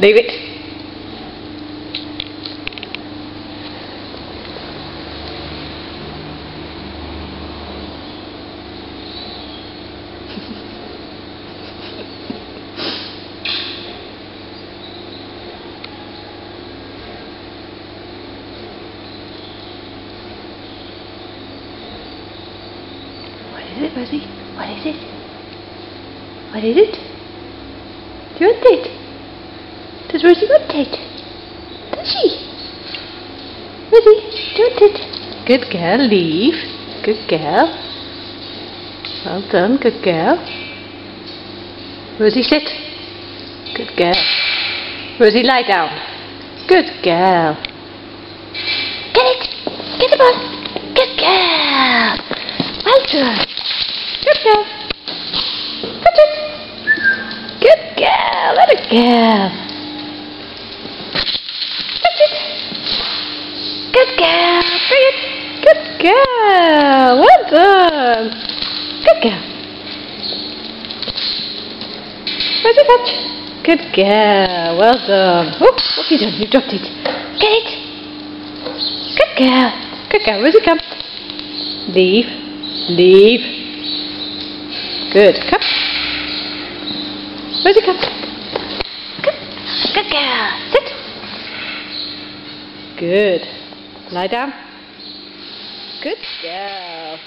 Leave it. What is it, Rosie? What is it? What is it? Do you want it? Does Rosie want it? Does she? Rosie, do you want it? Good girl, leave. Good girl. Well done, good girl. Rosie, sit. Good girl. Rosie, lie down. Good girl. Get it! Get the ball! Good girl! Well done. Good girl. Touch it. Good girl. Let it go. Touch it. Good girl. Bring it. Good girl. Well done. Good girl. Where's the touch? Good girl. Well done. Oh, what have you done? You dropped it. Get it. Good girl. Good girl. Rosie, come. Leave. Leave. Good. Come. Rosie, come. Come. Good girl. Sit. Good. Lie down. Good girl.